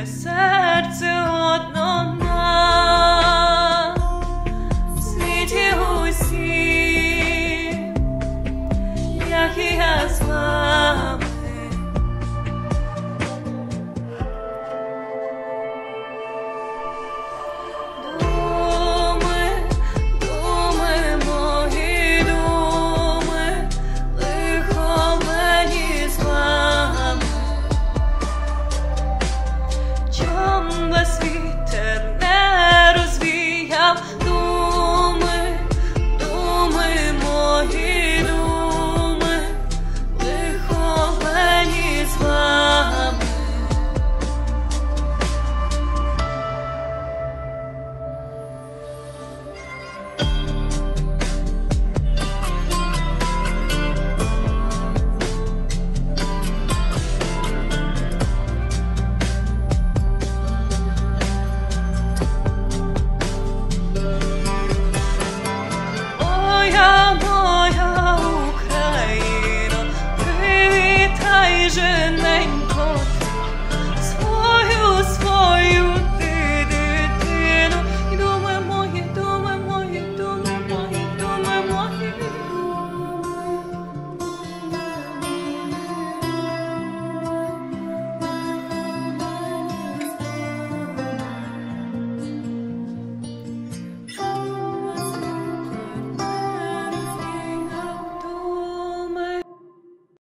listen.